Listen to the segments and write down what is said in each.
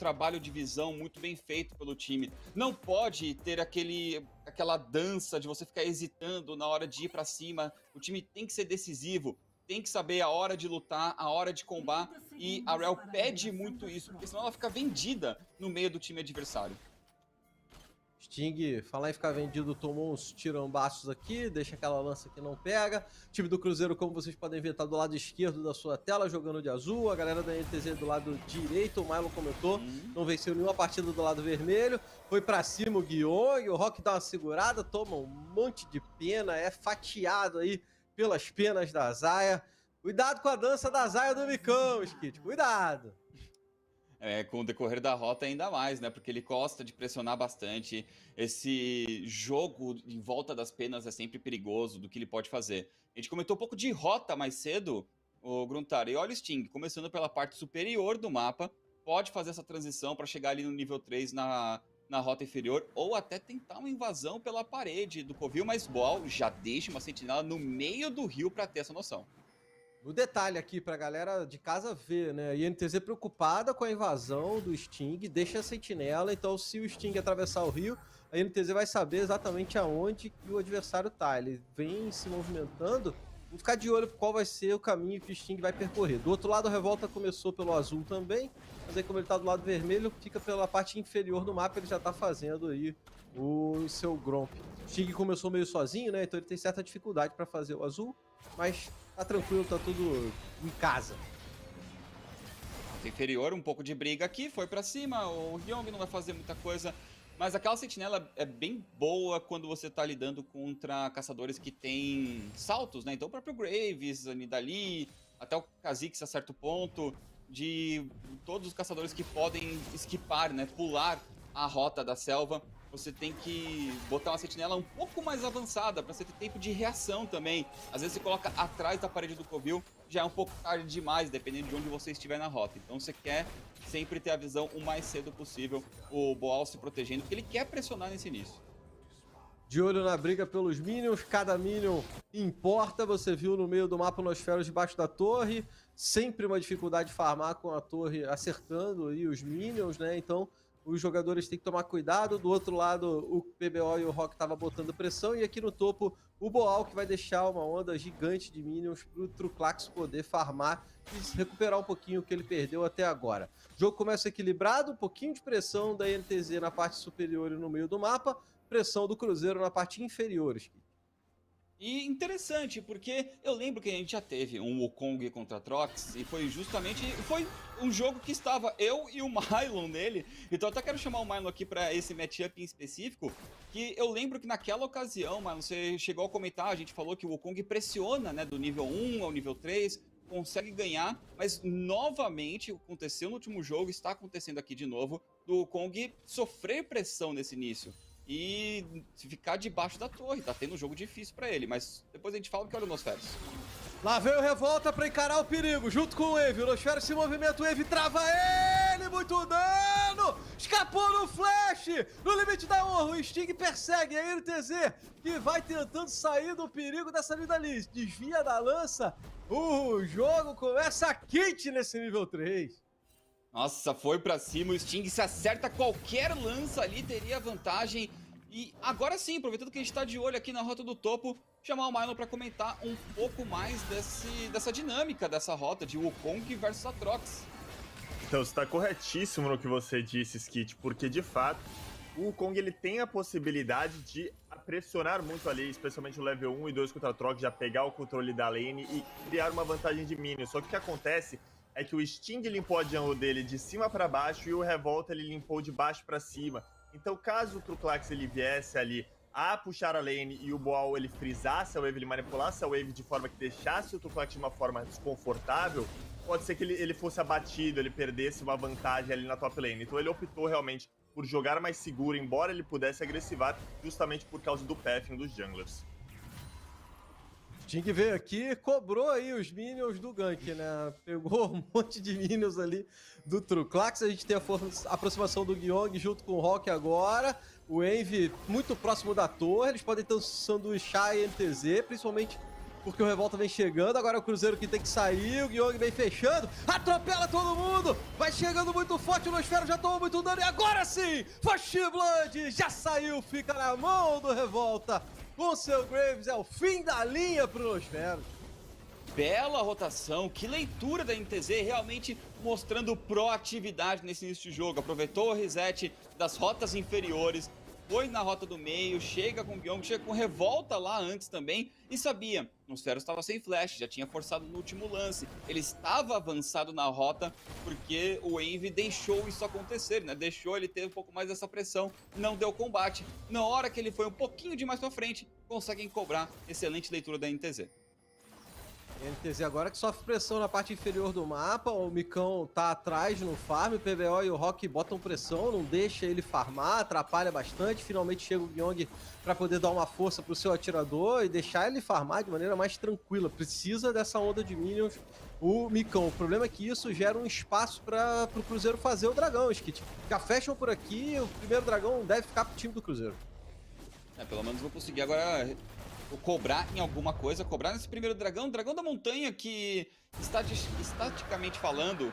trabalho de visão muito bem feito pelo time. Não pode ter aquele, aquela dança de você ficar hesitando na hora de ir para cima. O time tem que ser decisivo tem que saber a hora de lutar, a hora de combar, e a Rel pede muito isso, porque senão ela fica vendida no meio do time adversário. Sting, falar em ficar vendido, tomou uns tirambaços aqui, deixa aquela lança que não pega. O time do Cruzeiro, como vocês podem ver, tá do lado esquerdo da sua tela, jogando de azul. A galera da NTZ do lado direito, o Milo comentou, uhum. não venceu nenhuma partida do lado vermelho. Foi para cima o Guion, o Rock dá uma segurada, toma um monte de pena, é fatiado aí pelas penas da Zaya. Cuidado com a dança da Zaya do Micão, Skit, cuidado! É, com o decorrer da rota ainda mais, né? Porque ele gosta de pressionar bastante. Esse jogo em volta das penas é sempre perigoso do que ele pode fazer. A gente comentou um pouco de rota mais cedo, o Gruntar. E olha o Sting, começando pela parte superior do mapa, pode fazer essa transição para chegar ali no nível 3 na, na rota inferior, ou até tentar uma invasão pela parede do Covil, mas Boal já deixa uma sentinela no meio do rio para ter essa noção. O detalhe aqui pra galera de casa ver, né? A INTZ preocupada com a invasão do Sting, deixa a sentinela, então se o Sting atravessar o rio, a INTZ vai saber exatamente aonde que o adversário tá. Ele vem se movimentando, vamos ficar de olho qual vai ser o caminho que o Sting vai percorrer. Do outro lado, a revolta começou pelo azul também, mas aí como ele tá do lado vermelho, fica pela parte inferior do mapa, ele já tá fazendo aí o seu Gromp. O Sting começou meio sozinho, né? Então ele tem certa dificuldade para fazer o azul, mas tá tranquilo, tá tudo em casa. Inferior, um pouco de briga aqui, foi para cima, o Ryong não vai fazer muita coisa, mas aquela sentinela é bem boa quando você tá lidando contra caçadores que têm saltos, né? Então o próprio Graves, a Nidali, até o Kha'Zix a certo ponto, de todos os caçadores que podem esquipar, né? Pular a rota da selva você tem que botar uma sentinela um pouco mais avançada para você ter tempo de reação também. Às vezes você coloca atrás da parede do covil, já é um pouco tarde demais, dependendo de onde você estiver na rota. Então você quer sempre ter a visão o mais cedo possível, o Boal se protegendo, porque ele quer pressionar nesse início. De olho na briga pelos minions, cada minion importa. Você viu no meio do mapa Nosferos debaixo da torre. Sempre uma dificuldade de farmar com a torre acertando aí os minions, né? Então os jogadores têm que tomar cuidado. Do outro lado, o PBO e o Rock estavam botando pressão. E aqui no topo, o Boal, que vai deixar uma onda gigante de minions o Truclax poder farmar e recuperar um pouquinho o que ele perdeu até agora. O jogo começa equilibrado, um pouquinho de pressão da NTZ na parte superior e no meio do mapa, pressão do Cruzeiro na parte inferior. E interessante, porque eu lembro que a gente já teve um Wukong contra Trox, e foi justamente. Foi um jogo que estava eu e o Mylon nele. Então eu até quero chamar o Mylon aqui para esse matchup em específico. Que eu lembro que naquela ocasião, Mylon, você chegou a comentar, a gente falou que o Wukong pressiona, né? Do nível 1 ao nível 3, consegue ganhar, mas novamente aconteceu no último jogo, está acontecendo aqui de novo, do Kong sofrer pressão nesse início e ficar debaixo da torre. Tá tendo um jogo difícil para ele, mas depois a gente fala que olha o Nosferos. Lá vem o Revolta pra encarar o perigo, junto com o Wave. O Nosferos se movimenta, o Wave trava ele, muito dano! Escapou no flash! No limite da honra, o Sting persegue a NTZ, que vai tentando sair do perigo dessa vida ali. Desvia da lança, o jogo começa quente nesse nível 3. Nossa, foi pra cima, o Sting se acerta qualquer lança ali, teria vantagem. E agora sim, aproveitando que a gente tá de olho aqui na rota do topo, chamar o Milo para comentar um pouco mais desse, dessa dinâmica dessa rota de Wukong versus Atrox. Então, você tá corretíssimo no que você disse, Skit, porque de fato o Wukong ele tem a possibilidade de pressionar muito ali, especialmente o level 1 e 2 contra a Atrox, já pegar o controle da lane e criar uma vantagem de minion. Só que o que acontece é que o Sting limpou a jungle dele de cima para baixo e o Revolta ele limpou de baixo para cima. Então, caso o Truclax ele viesse ali a puxar a lane e o Boal ele frisasse a wave, ele manipulasse a wave de forma que deixasse o Truclax de uma forma desconfortável, pode ser que ele, ele fosse abatido, ele perdesse uma vantagem ali na top lane. Então ele optou realmente por jogar mais seguro, embora ele pudesse agressivar, justamente por causa do pathing dos junglers. Que ver aqui, cobrou aí os minions do gank, né? Pegou um monte de minions ali do Truclax. A gente tem a aproximação do Gyong junto com o Rock agora. O Envy muito próximo da torre. Eles podem estar sanduichar a NTZ, principalmente porque o Revolta vem chegando, agora é o Cruzeiro que tem que sair, o Guiong vem fechando, atropela todo mundo, vai chegando muito forte, o Nosfero já tomou muito dano e agora sim, Fashi Blood já saiu, fica na mão do Revolta, com seu Graves, é o fim da linha pro Nosfero. Bela rotação, que leitura da NTZ, realmente mostrando proatividade nesse início de jogo. Aproveitou o reset das rotas inferiores, foi na rota do meio, chega com o Gyong, chega com revolta lá antes também e sabia, Nosferos estava sem flash, já tinha forçado no último lance. Ele estava avançado na rota porque o Envy deixou isso acontecer, né? Deixou ele ter um pouco mais dessa pressão, não deu combate. Na hora que ele foi um pouquinho de mais pra frente, conseguem cobrar. Excelente leitura da NTZ. NTZ agora que sofre pressão na parte inferior do mapa, o Micão tá atrás no farm, o PBO e o Rock botam pressão, não deixa ele farmar, atrapalha bastante, finalmente chega o Gyong para poder dar uma força pro seu atirador e deixar ele farmar de maneira mais tranquila, precisa dessa onda de minions o Micão. O problema é que isso gera um espaço para o Cruzeiro fazer o dragão, Skit. Já fecham por aqui, o primeiro dragão deve ficar pro time do Cruzeiro. É, pelo menos vou conseguir agora cobrar em alguma coisa, cobrar nesse primeiro dragão, dragão da montanha que estaticamente falando,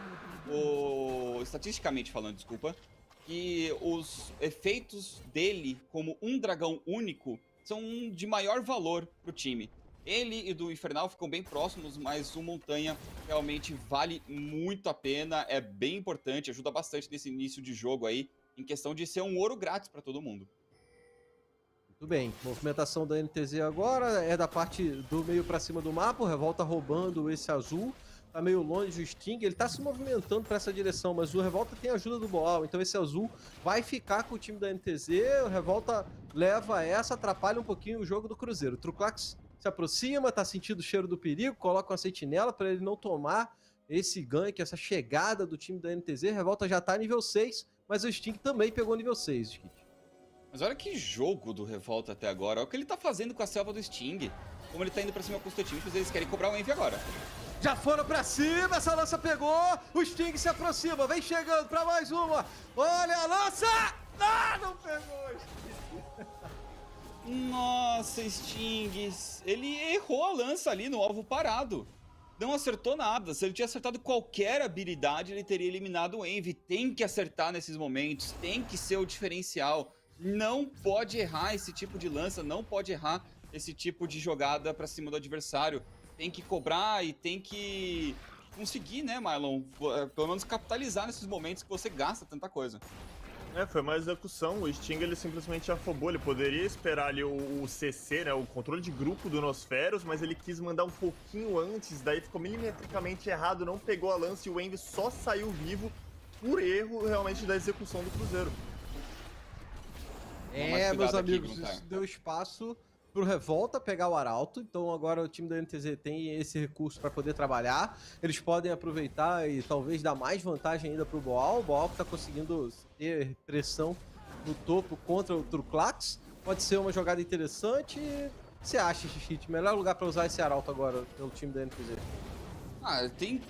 o estatisticamente falando, desculpa, que os efeitos dele como um dragão único são de maior valor pro time. Ele e do Infernal ficam bem próximos, mas o Montanha realmente vale muito a pena, é bem importante, ajuda bastante nesse início de jogo aí, em questão de ser um ouro grátis para todo mundo. Tudo bem, movimentação da NTZ agora é da parte do meio para cima do mapa, o Revolta roubando esse azul, tá meio longe do Sting, ele tá se movimentando para essa direção, mas o Revolta tem ajuda do Boal, então esse azul vai ficar com o time da NTZ, o Revolta leva essa, atrapalha um pouquinho o jogo do Cruzeiro. O Truclax se aproxima, tá sentindo o cheiro do perigo, coloca uma sentinela para ele não tomar esse gank, essa chegada do time da NTZ, o Revolta já tá nível 6, mas o Sting também pegou nível 6, Skit. Mas olha que jogo do Revolta até agora. Olha o que ele tá fazendo com a selva do Sting. Como ele tá indo pra cima com os tetinhos, eles querem cobrar o Envy agora. Já foram pra cima, essa lança pegou, o Sting se aproxima, vem chegando pra mais uma. Olha a lança! Ah, não pegou, Nossa, Sting, ele errou a lança ali no alvo parado. Não acertou nada. Se ele tivesse acertado qualquer habilidade, ele teria eliminado o Envy. Tem que acertar nesses momentos, tem que ser o diferencial não pode errar esse tipo de lança, não pode errar esse tipo de jogada para cima do adversário. Tem que cobrar e tem que conseguir, né, Marlon? É, pelo menos capitalizar nesses momentos que você gasta tanta coisa. É, foi uma execução. O Sting ele simplesmente afobou. Ele poderia esperar ali o, CC, né, o controle de grupo do Nosferos, mas ele quis mandar um pouquinho antes, daí ficou milimetricamente errado, não pegou a lance e o Envy só saiu vivo por erro realmente da execução do Cruzeiro. É, meus amigos, isso deu espaço pro Revolta pegar o Arauto, então agora o time da NTZ tem esse recurso para poder trabalhar. Eles podem aproveitar e talvez dar mais vantagem ainda pro Boal. O Boal que tá conseguindo ter pressão no topo contra o Truclax. Pode ser uma jogada interessante. O que você acha, Xixit? Melhor lugar para usar esse Arauto agora pelo time da NTZ? Ah, tem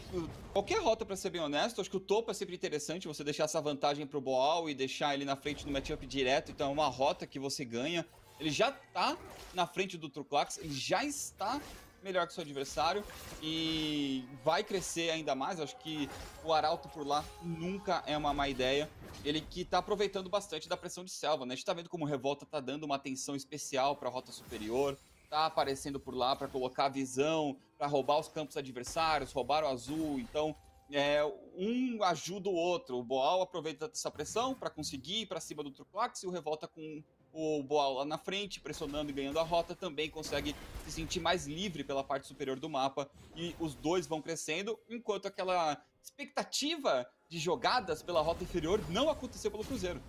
qualquer rota, para ser bem honesto. Acho que o topo é sempre interessante, você deixar essa vantagem pro Boal e deixar ele na frente do matchup direto. Então é uma rota que você ganha. Ele já tá na frente do Truclax, ele já está melhor que seu adversário e vai crescer ainda mais. Acho que o Arauto por lá nunca é uma má ideia. Ele que tá aproveitando bastante da pressão de selva, né? A gente tá vendo como o Revolta tá dando uma atenção especial pra rota superior tá aparecendo por lá para colocar visão, para roubar os campos adversários, roubar o azul. Então, é, um ajuda o outro. O Boal aproveita essa pressão para conseguir ir para cima do Truclax e o Revolta com o Boal lá na frente, pressionando e ganhando a rota, também consegue se sentir mais livre pela parte superior do mapa e os dois vão crescendo, enquanto aquela expectativa de jogadas pela rota inferior não aconteceu pelo Cruzeiro.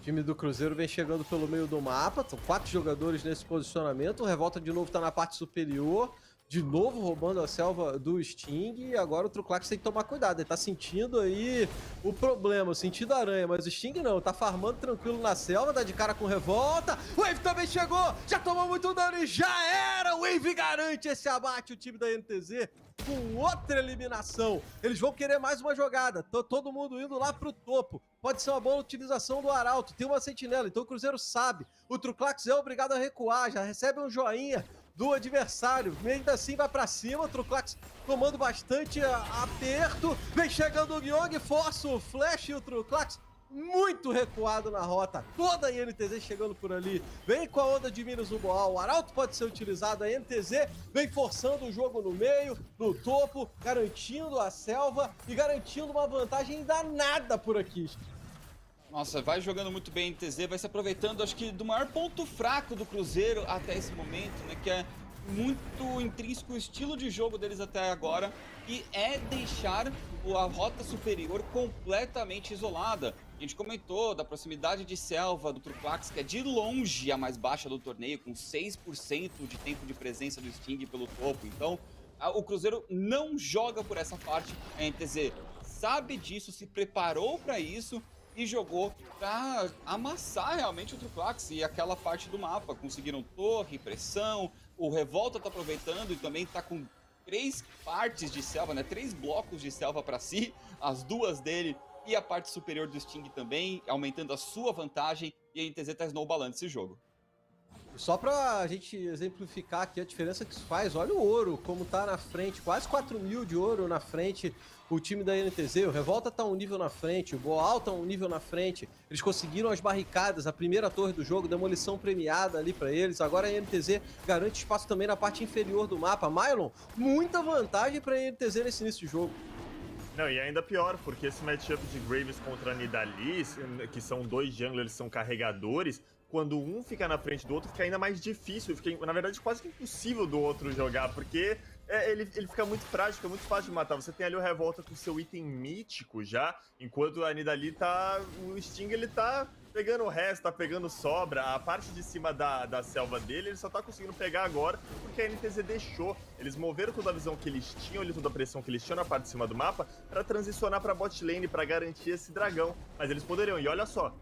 O time do Cruzeiro vem chegando pelo meio do mapa, são quatro jogadores nesse posicionamento. O Revolta de novo está na parte superior, de novo roubando a selva do Sting. E agora o Truclax tem que tomar cuidado, ele tá sentindo aí o problema, sentindo aranha, mas o Sting não, tá farmando tranquilo na selva, tá de cara com Revolta. Wave também chegou, já tomou muito dano e já era! Wave garante esse abate, o time da NTZ com outra eliminação. Eles vão querer mais uma jogada. Tô todo mundo indo lá pro topo. Pode ser uma boa utilização do Arauto. Tem uma sentinela, então o Cruzeiro sabe. O Truclax é obrigado a recuar, já recebe um joinha do adversário. Ainda assim vai para cima, o Truclax tomando bastante aperto. Vem chegando o Gyong, força o Flash e o Truclax muito recuado na rota. Toda a INTZ chegando por ali. Vem com a onda de Minas no Boal. O Arauto pode ser utilizado. A INTZ vem forçando o jogo no meio, no topo, garantindo a selva e garantindo uma vantagem danada por aqui. Nossa, vai jogando muito bem a NTZ, vai se aproveitando, acho que, do maior ponto fraco do Cruzeiro até esse momento, né? Que é muito intrínseco o estilo de jogo deles até agora, e é deixar a rota superior completamente isolada. A gente comentou da proximidade de selva do Truplax, que é de longe a mais baixa do torneio, com 6% de tempo de presença do Sting pelo topo. Então, o Cruzeiro não joga por essa parte. A NTZ sabe disso, se preparou para isso e jogou para amassar realmente o Truplax e aquela parte do mapa. Conseguiram torre, pressão, o Revolta tá aproveitando e também tá com três partes de selva, né? Três blocos de selva para si, as duas dele e a parte superior do Sting também, aumentando a sua vantagem, e a NTZ tá snowballando esse jogo. Só pra gente exemplificar aqui a diferença que isso faz, olha o ouro, como tá na frente, quase 4 mil de ouro na frente o time da NTZ, o Revolta tá um nível na frente, o Boal tá um nível na frente, eles conseguiram as barricadas, a primeira torre do jogo, demolição premiada ali para eles, agora a NTZ garante espaço também na parte inferior do mapa. Mylon, muita vantagem pra NTZ nesse início de jogo. Não, e ainda pior, porque esse matchup de Graves contra Nidalee, que são dois junglers, são carregadores, quando um fica na frente do outro, fica ainda mais difícil, fica, na verdade, quase que impossível do outro jogar, porque é, ele, ele fica muito frágil, fica muito fácil de matar. Você tem ali o Revolta com seu item mítico já, enquanto a Nidalee tá... o Sting, ele tá pegando o resto, tá pegando sobra. A parte de cima da, da selva dele, ele só tá conseguindo pegar agora porque a NTZ deixou. Eles moveram toda a visão que eles tinham ali, toda a pressão que eles tinham na parte de cima do mapa para transicionar pra bot lane, pra garantir esse dragão. Mas eles poderiam, e olha só,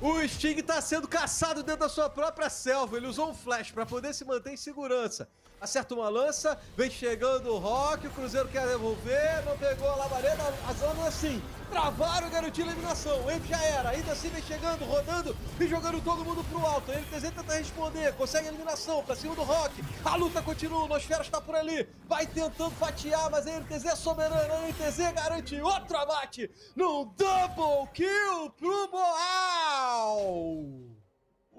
o Sting tá sendo caçado dentro da sua própria selva. Ele usou um flash para poder se manter em segurança. Acerta uma lança, vem chegando o Rock, o Cruzeiro quer devolver, não pegou a labareda, as ondas assim. Travaram, garantiram a eliminação. O já era, ainda assim vem chegando, rodando e jogando todo mundo pro alto. Ele tenta responder, consegue a eliminação pra cima do Rock. A luta continua, o Nosfera está por ali, vai tentando fatiar, mas a NTZ é soberana. A NTZ garante outro abate num double kill pro Boal.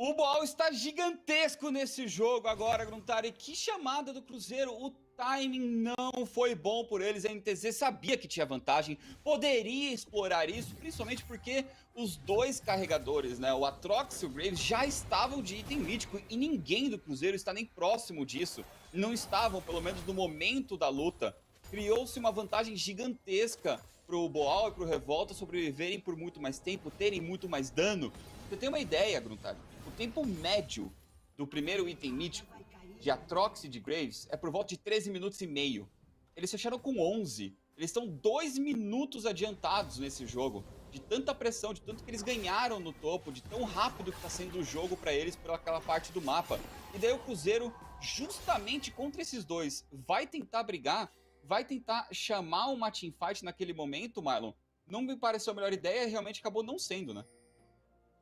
O Boal está gigantesco nesse jogo agora, Gruntari. Que chamada do Cruzeiro. O timing não foi bom por eles. A NTZ sabia que tinha vantagem, poderia explorar isso, principalmente porque os dois carregadores, né, o Atrox e o Graves, já estavam de item mítico e ninguém do Cruzeiro está nem próximo disso. Não estavam, pelo menos no momento da luta. Criou-se uma vantagem gigantesca pro Boal e pro Revolta sobreviverem por muito mais tempo, terem muito mais dano. Você tem uma ideia, Gruntari? O tempo médio do primeiro item mítico de Atrox e de Graves é por volta de 13 minutos e meio. Eles fecharam com 11. Eles estão 2 minutos adiantados nesse jogo. De tanta pressão, de tanto que eles ganharam no topo, de tão rápido que está sendo o jogo para eles por aquela parte do mapa. E daí o Cruzeiro, justamente contra esses dois, vai tentar brigar, vai tentar chamar uma teamfight naquele momento, Marlon. Não me pareceu a melhor ideia realmente acabou não sendo, né?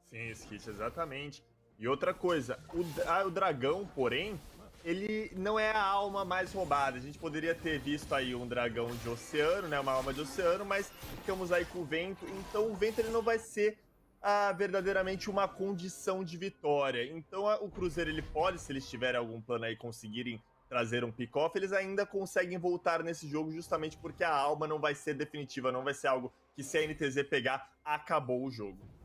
Sim, Skit, exatamente. E outra coisa, o, ah, o dragão, porém, ele não é a alma mais roubada. A gente poderia ter visto aí um dragão de oceano, né, uma alma de oceano, mas ficamos aí com o vento. Então o vento ele não vai ser ah, verdadeiramente uma condição de vitória. Então a, o Cruzeiro ele pode, se eles tiverem algum plano aí conseguirem trazer um pick-off, eles ainda conseguem voltar nesse jogo justamente porque a alma não vai ser definitiva, não vai ser algo que se a NTZ pegar, acabou o jogo.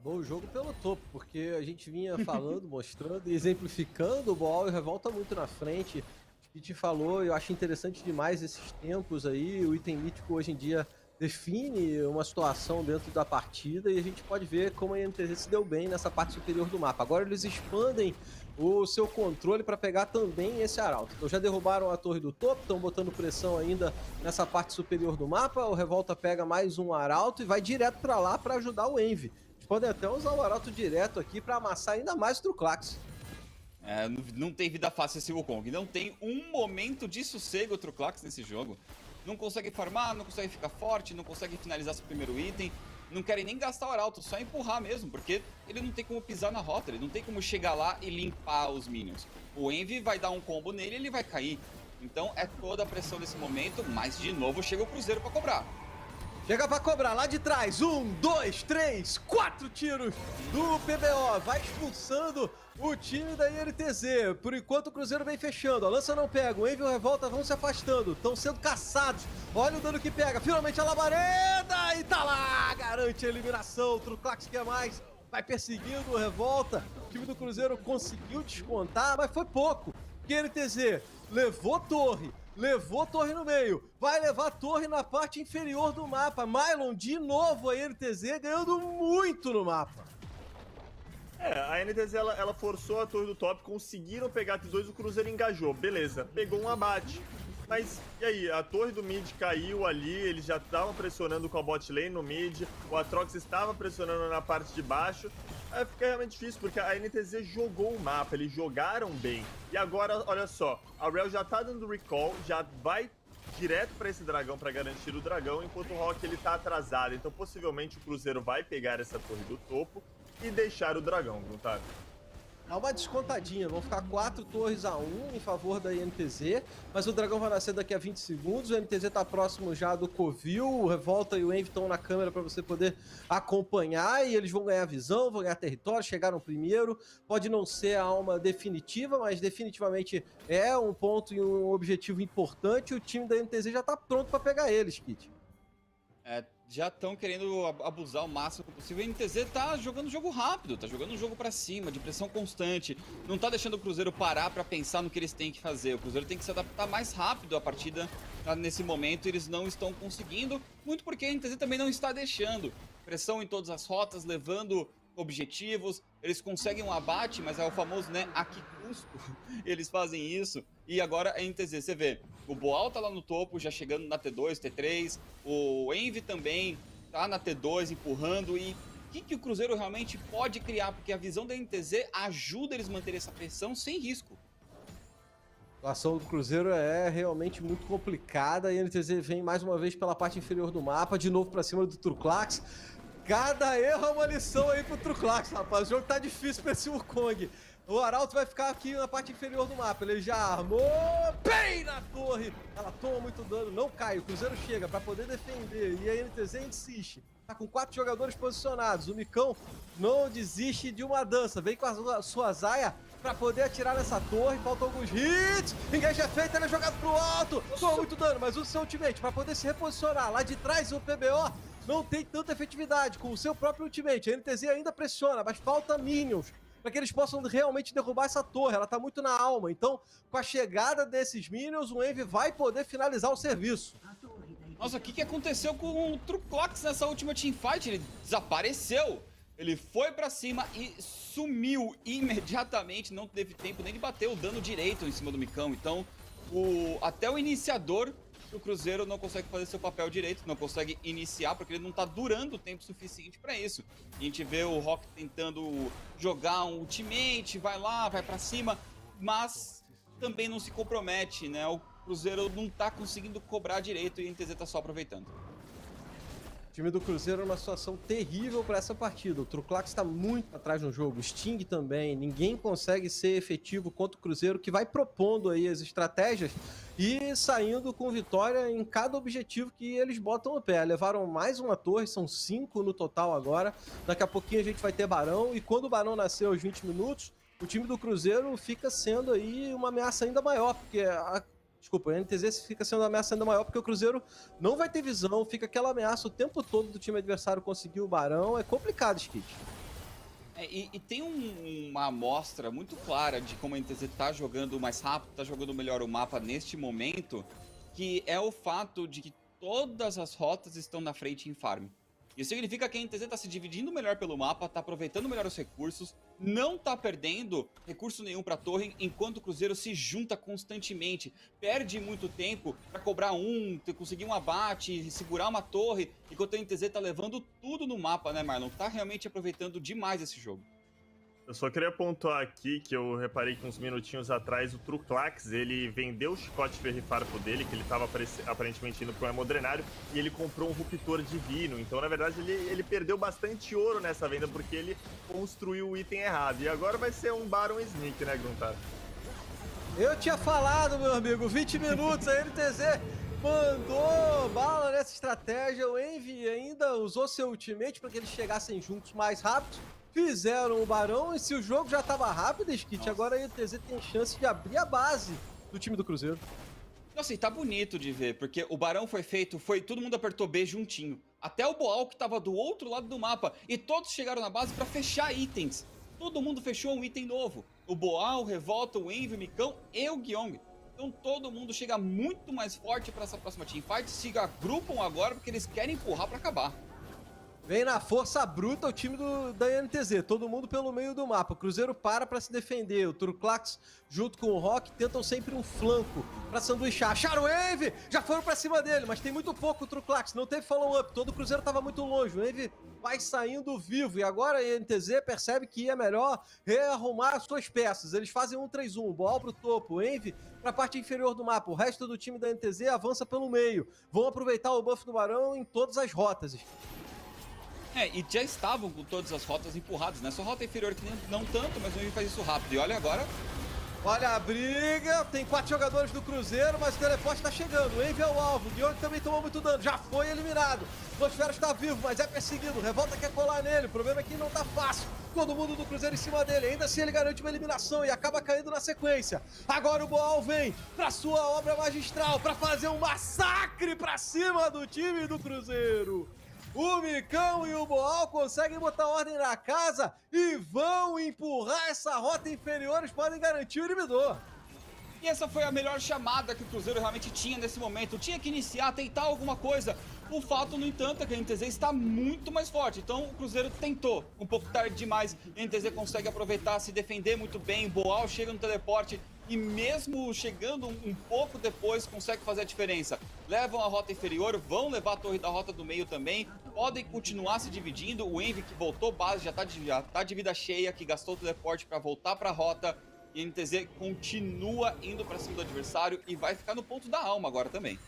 Acabou o jogo pelo topo, porque a gente vinha falando, mostrando e exemplificando o Boal e Revolta muito na frente. A gente falou, eu acho interessante demais esses tempos aí. O item mítico hoje em dia define uma situação dentro da partida e a gente pode ver como a NTZ se deu bem nessa parte superior do mapa. Agora eles expandem o seu controle para pegar também esse arauto. Então já derrubaram a torre do topo, estão botando pressão ainda nessa parte superior do mapa. O Revolta pega mais um arauto e vai direto para lá para ajudar o Envy podem até usar o Arauto direto aqui para amassar ainda mais o Truclax. É, não tem vida fácil esse Wukong. Não tem um momento de sossego o Truclax nesse jogo. não consegue farmar, não consegue ficar forte, não consegue finalizar seu primeiro item, não querem nem gastar o arauto, só empurrar mesmo, porque ele não tem como pisar na rota, ele não tem como chegar lá e limpar os minions. O Envy vai dar um combo nele e ele vai cair. Então é toda a pressão nesse momento, mas de novo chega o Cruzeiro para cobrar. Chega pra cobrar lá de trás. Um, dois, três, quatro tiros do PBO. Vai expulsando o time da INTZ. Por enquanto o Cruzeiro vem fechando. A lança não pega. O Envy e o Revolta vão se afastando. Estão sendo caçados. Olha o dano que pega. Finalmente a labareda. E tá lá. Garante a eliminação. O Truclax quer mais. Vai perseguindo o Revolta. O time do Cruzeiro conseguiu descontar, mas foi pouco. Que NTZ levou torre levou torre no meio, vai levar torre na parte inferior do mapa. Mylon, de novo a NTZ ganhando muito no mapa. É, a NTZ ela, ela forçou a torre do top, conseguiram pegar T2, o Cruzeiro engajou, beleza, pegou um abate. Mas e aí, a torre do mid caiu ali, eles já estavam pressionando com a bot lane no mid, o Atrox estava pressionando na parte de baixo. Aí fica realmente difícil, porque a NTZ jogou o mapa, eles jogaram bem. E agora, olha só, a Rel já tá dando recall, já vai direto para esse dragão para garantir o dragão, enquanto o Rock ele tá atrasado. Então possivelmente o Cruzeiro vai pegar essa torre do topo e deixar o dragão, Gruntar. Dá uma descontadinha, vão ficar quatro torres a um em favor da INTZ, mas o dragão vai nascer daqui a 20 segundos, o INTZ tá próximo já do Covil, o Revolta e o Envy estão na câmera para você poder acompanhar e eles vão ganhar visão, vão ganhar território, chegaram primeiro, pode não ser a alma definitiva, mas definitivamente é um ponto e um objetivo importante, o time da INTZ já tá pronto para pegar eles, Kit. É, já estão querendo abusar o máximo possível. A NTZ tá jogando jogo rápido, tá jogando um jogo para cima, de pressão constante. Não tá deixando o Cruzeiro parar para pensar no que eles têm que fazer. O Cruzeiro tem que se adaptar mais rápido à partida. Tá, nesse momento eles não estão conseguindo, muito porque a NTZ também não está deixando. Pressão em todas as rotas, levando objetivos, eles conseguem um abate, mas é o famoso, né, a que custo eles fazem isso. E agora a NTZ, você vê, o Boal tá lá no topo, já chegando na T2, T3, o Envy também tá na T2, empurrando, e o que, que o Cruzeiro realmente pode criar? Porque a visão da NTZ ajuda eles a manter essa pressão sem risco. A ação do Cruzeiro é realmente muito complicada. E a NTZ vem mais uma vez pela parte inferior do mapa, de novo para cima do Truclax. Cada erro é uma lição aí pro Truclax, rapaz. O jogo tá difícil pra esse Wukong. O Arauto vai ficar aqui na parte inferior do mapa. Ele já armou bem na torre. Ela toma muito dano, não cai. O Cruzeiro chega para poder defender. E a NTZ insiste. Tá com quatro jogadores posicionados. O Micão não desiste de uma dança. Vem com a sua zaia para poder atirar nessa torre. Faltam alguns hits. Engage é feito, ele é jogado pro alto. Toma muito dano, mas o seu ultimate para poder se reposicionar. Lá de trás o PBO não tem tanta efetividade com o seu próprio ultimate. A NTZ ainda pressiona, mas falta minions para que eles possam realmente derrubar essa torre. Ela tá muito na alma. Então, com a chegada desses minions, o Envy vai poder finalizar o serviço. Nossa, o que, que aconteceu com o Truclox nessa última teamfight? Ele desapareceu. Ele foi para cima e sumiu imediatamente. Não teve tempo nem de bater o dano direito em cima do Micão. Então, o... até o iniciador o Cruzeiro não consegue fazer seu papel direito, não consegue iniciar, porque ele não tá durando o tempo suficiente para isso. A gente vê o Rock tentando jogar um ultimate, vai lá, vai para cima, mas também não se compromete, né? O Cruzeiro não tá conseguindo cobrar direito e a NTZ tá só aproveitando. O time do Cruzeiro é uma situação terrível para essa partida. O Truclax está muito atrás no jogo, Sting também. Ninguém consegue ser efetivo contra o Cruzeiro, que vai propondo aí as estratégias e saindo com vitória em cada objetivo que eles botam no pé. Levaram mais uma torre, são cinco no total agora. Daqui a pouquinho a gente vai ter Barão. E quando o Barão nasceu aos 20 minutos, o time do Cruzeiro fica sendo aí uma ameaça ainda maior, porque a Desculpa, o NTZ fica sendo uma ameaça ainda maior porque o Cruzeiro não vai ter visão, fica aquela ameaça o tempo todo do time adversário conseguir o Barão. É complicado, Skid. É, e, e, tem um, uma amostra muito clara de como a NTZ tá jogando mais rápido, tá jogando melhor o mapa neste momento, que é o fato de que todas as rotas estão na frente em farm. Isso significa que a NTZ está se dividindo melhor pelo mapa, está aproveitando melhor os recursos, não está perdendo recurso nenhum para a torre, enquanto o Cruzeiro se junta constantemente, perde muito tempo para cobrar um, conseguir um abate, segurar uma torre, enquanto a NTZ está levando tudo no mapa, né, Marlon? Tá realmente aproveitando demais esse jogo. Eu só queria pontuar aqui que eu reparei que uns minutinhos atrás o Truclax, ele vendeu o chicote ferrifarco dele, que ele estava aparentemente indo para um hemodrenário, e ele comprou um ruptor divino. Então, na verdade, ele, ele perdeu bastante ouro nessa venda, porque ele construiu o item errado. E agora vai ser um Baron Sneak, né, Gruntar? Eu tinha falado, meu amigo, 20 minutos, a NTZ mandou bala nessa estratégia. O Envy ainda usou seu ultimate para que eles chegassem juntos mais rápido fizeram o Barão, e se o jogo já tava rápido, Skit, agora a ETZ tem chance de abrir a base do time do Cruzeiro. Nossa, e tá bonito de ver, porque o Barão foi feito, foi todo mundo apertou B juntinho. Até o Boal que tava do outro lado do mapa. E todos chegaram na base para fechar itens. Todo mundo fechou um item novo. O Boal, o Revolta, o Envy, o Micão e o Gyeong. Então todo mundo chega muito mais forte para essa próxima teamfight. Se agrupam agora porque eles querem empurrar para acabar. Vem na força bruta o time do, da NTZ, todo mundo pelo meio do mapa. O Cruzeiro para para se defender. O Turclax junto com o Rock tentam sempre um flanco para sanduichar. Acharam o Wave! Já foram para cima dele, mas tem muito pouco o Turclax. Não teve follow-up, todo o Cruzeiro estava muito longe. O Wave vai saindo vivo e agora a NTZ percebe que é melhor rearrumar as suas peças. Eles fazem um 3-1, bola pro topo, o Envy pra parte inferior do mapa. O resto do time da NTZ avança pelo meio. Vão aproveitar o buff do Barão em todas as rotas. É, e já estavam com todas as rotas empurradas, né? Só rota inferior que nem, não tanto, mas o Envy faz isso rápido. E olha agora... Olha a briga, tem quatro jogadores do Cruzeiro, mas o teleporte tá chegando. O Envy é o alvo, o Guion também tomou muito dano, já foi eliminado. O Nosfero está vivo, mas é perseguido. Revolta quer colar nele, o problema é que não tá fácil. Todo mundo do Cruzeiro em cima dele, ainda assim ele garante uma eliminação e acaba caindo na sequência. Agora o Boal vem pra sua obra magistral, pra fazer um massacre pra cima do time do Cruzeiro. O Micão e o Boal conseguem botar ordem na casa e vão empurrar essa rota inferior. Eles podem garantir o inibidor. E essa foi a melhor chamada que o Cruzeiro realmente tinha nesse momento. Tinha que iniciar, tentar alguma coisa. O fato, no entanto, é que a NTZ está muito mais forte. Então o Cruzeiro tentou. Um pouco tarde demais. A NTZ consegue aproveitar, se defender muito bem. Boal chega no teleporte e mesmo chegando um pouco depois consegue fazer a diferença. Levam a rota inferior, vão levar a torre da rota do meio também, podem continuar se dividindo. O Envy que voltou base já tá de, já tá de vida cheia, que gastou o teleporte para voltar para a rota. E a NTZ continua indo para cima do adversário e vai ficar no ponto da alma agora também.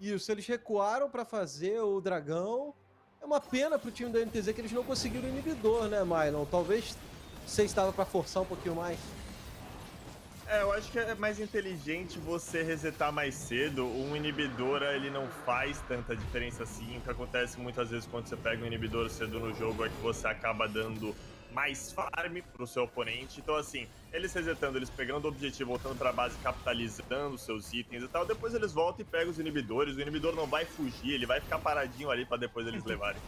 Isso, eles recuaram para fazer o dragão. É uma pena pro time da NTZ que eles não conseguiram o inibidor, né, Mylon? Talvez você estava para forçar um pouquinho mais. É, eu acho que é mais inteligente você resetar mais cedo. Um inibidor, ele não faz tanta diferença assim. O que acontece muitas vezes quando você pega um inibidor cedo no jogo é que você acaba dando mais farm pro seu oponente. Então, assim, eles resetando, eles pegando o objetivo, voltando pra base, capitalizando seus itens e tal, depois eles voltam e pegam os inibidores. O inibidor não vai fugir, ele vai ficar paradinho ali para depois eles levarem.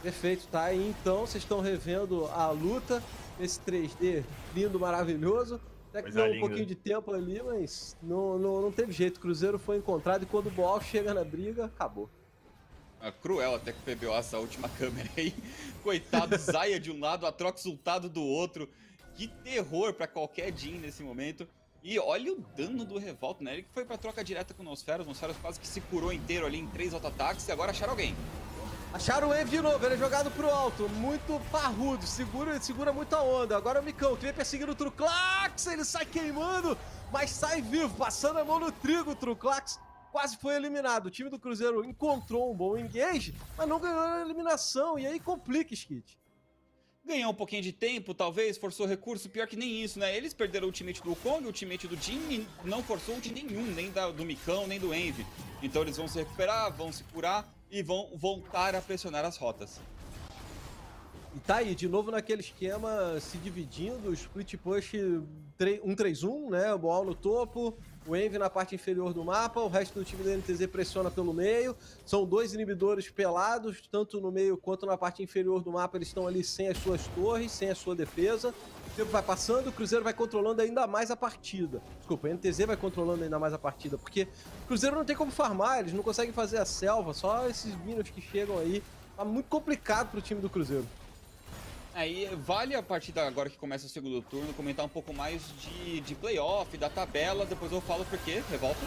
Perfeito, tá aí então, vocês estão revendo a luta, esse 3D lindo, maravilhoso. Até que deu um pouquinho de tempo ali, mas não, não, não teve jeito. O Cruzeiro foi encontrado e quando o Boal chega na briga, acabou. É cruel até que o PBO essa última câmera aí. Coitado, Zaya de um lado, a troca resultado do outro. Que terror para qualquer Jin nesse momento. E olha o dano do Revolta, né? Ele que foi pra troca direta com o Nosferos. O Nosferos quase que se curou inteiro ali em três auto-ataques e agora acharam alguém. Acharam o Wave de novo, ele é jogado pro alto, muito parrudo, segura, segura muito a onda. Agora o Micão, que vem perseguindo o Truclax, ele sai queimando, mas sai vivo, passando a mão no trigo, o Truclax quase foi eliminado. O time do Cruzeiro encontrou um bom engage, mas não ganhou a eliminação, e aí complica, Skit. Ganhou um pouquinho de tempo, talvez, forçou recurso, pior que nem isso, né? Eles perderam o ultimate do Kong, o ultimate do Jin, e não forçou ult nenhum, nem da, do Micão, nem do Envy. Então eles vão se recuperar, vão se curar, e vão voltar a pressionar as rotas. E tá aí, de novo naquele esquema se dividindo, split push 1-3-1, né? O Boal no topo, o Envy na parte inferior do mapa, o resto do time da NTZ pressiona pelo meio. São dois inibidores pelados, tanto no meio quanto na parte inferior do mapa, eles estão ali sem as suas torres, sem a sua defesa. O tempo vai passando, o Cruzeiro vai controlando ainda mais a partida. Desculpa, a NTZ vai controlando ainda mais a partida, porque o Cruzeiro não tem como farmar, eles não conseguem fazer a selva, só esses minions que chegam aí. Tá muito complicado pro time do Cruzeiro. Aí vale a partida agora que começa o segundo turno comentar um pouco mais de, de playoff, da tabela, depois eu falo por quê, revolta.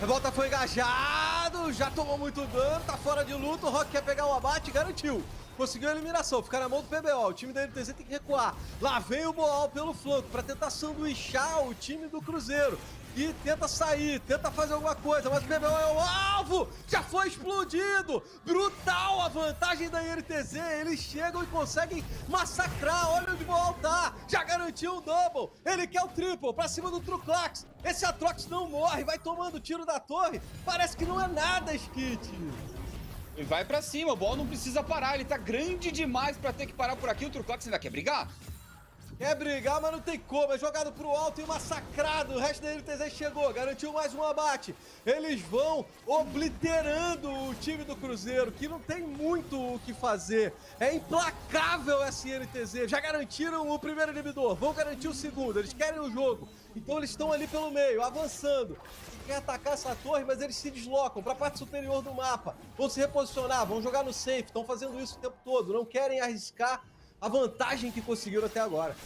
Revolta foi engajado, já tomou muito dano, tá fora de luta, o Rock quer pegar o abate, garantiu. Conseguiu a eliminação, fica na mão do PBO. O time da NTZ tem que recuar. Lá vem o Boal pelo flanco para tentar sanduichar o time do Cruzeiro e tenta sair, tenta fazer alguma coisa, mas o PBO é o alvo! Já foi explodido! Brutal a vantagem da INTZ, eles chegam e conseguem massacrar, olha onde o Boal tá! Já garantiu o double, ele quer o triple, pra cima do Truclax! Esse Atrox não morre, vai tomando tiro da torre, parece que não é nada, Skit! E vai pra cima, o Ball não precisa parar, ele tá grande demais pra ter que parar por aqui, o Truclax ainda quer brigar? Quer brigar, mas não tem como. É jogado pro alto e massacrado. O resto da NTZ chegou, garantiu mais um abate. Eles vão obliterando o time do Cruzeiro, que não tem muito o que fazer. É implacável essa NTZ. Já garantiram o primeiro inibidor, vão garantir o segundo. Eles querem o jogo. Então eles estão ali pelo meio, avançando. Quer atacar essa torre, mas eles se deslocam para a parte superior do mapa. Vão se reposicionar, vão jogar no safe. Estão fazendo isso o tempo todo. Não querem arriscar a vantagem que conseguiram até agora.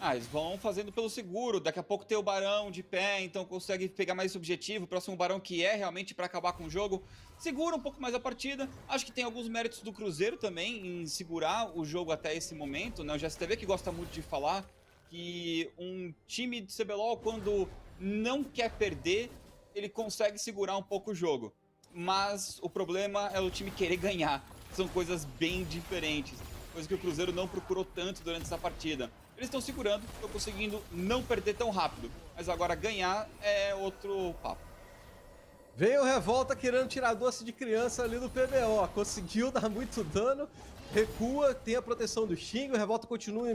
Ah, eles vão fazendo pelo seguro. Daqui a pouco tem o Barão de pé, então consegue pegar mais esse objetivo. O próximo Barão que é realmente para acabar com o jogo. Segura um pouco mais a partida. Acho que tem alguns méritos do Cruzeiro também em segurar o jogo até esse momento. Né? O GSTV que gosta muito de falar que um time de CBLOL, quando não quer perder, ele consegue segurar um pouco o jogo. Mas o problema é o time querer ganhar. São coisas bem diferentes coisa que o Cruzeiro não procurou tanto durante essa partida. Eles estão segurando, estão conseguindo não perder tão rápido, mas agora ganhar é outro papo. Veio Revolta querendo tirar doce de criança ali do PBO, conseguiu dar muito dano, recua, tem a proteção do Xing, o Revolta continua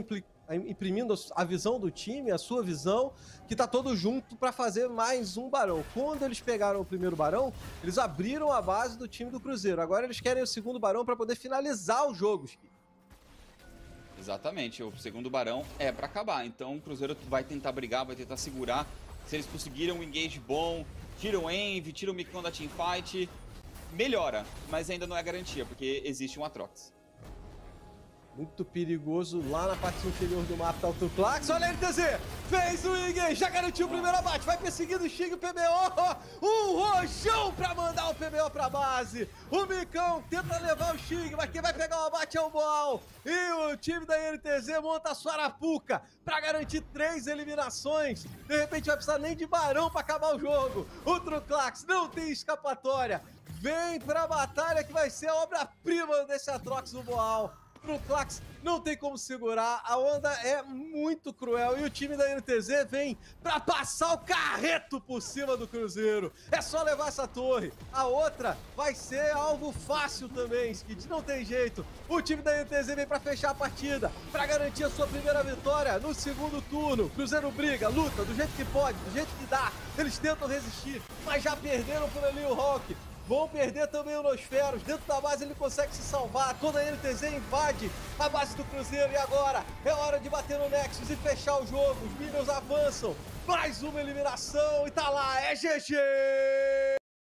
imprimindo a visão do time, a sua visão, que tá todo junto para fazer mais um barão. Quando eles pegaram o primeiro barão, eles abriram a base do time do Cruzeiro. Agora eles querem o segundo barão para poder finalizar o jogo. Exatamente, o segundo Barão é para acabar. Então o Cruzeiro vai tentar brigar, vai tentar segurar. Se eles conseguiram um engage bom, tiram o Envy, tiram o Micron da teamfight, melhora, mas ainda não é garantia, porque existe um Atrox. Muito perigoso lá na parte inferior do mapa tá o Tuclax. Olha ele, TZ! Fez o Ingen, já garantiu o primeiro abate. Vai perseguindo o Xing o PBO. Um rojão pra mandar o PBO pra base. O Micão tenta levar o Xing, mas quem vai pegar o abate é o Boal. E o time da NTZ monta a sua arapuca pra garantir três eliminações. De repente vai precisar nem de barão pra acabar o jogo. O Truclax não tem escapatória. Vem pra batalha que vai ser a obra-prima desse Atrox do Boal pro Clax, não tem como segurar, a onda é muito cruel e o time da NTZ vem pra passar o carreto por cima do Cruzeiro. É só levar essa torre, a outra vai ser algo fácil também, Skid, não tem jeito. O time da NTZ vem pra fechar a partida, pra garantir a sua primeira vitória no segundo turno. Cruzeiro briga, luta do jeito que pode, do jeito que dá, eles tentam resistir, mas já perderam por ali o Hulk. Vão perder também o Nosferos. Dentro da base ele consegue se salvar. Toda a NTZ invade a base do Cruzeiro. E agora é hora de bater no Nexus e fechar o jogo. Os Minions avançam. Mais uma eliminação e tá lá. É GG!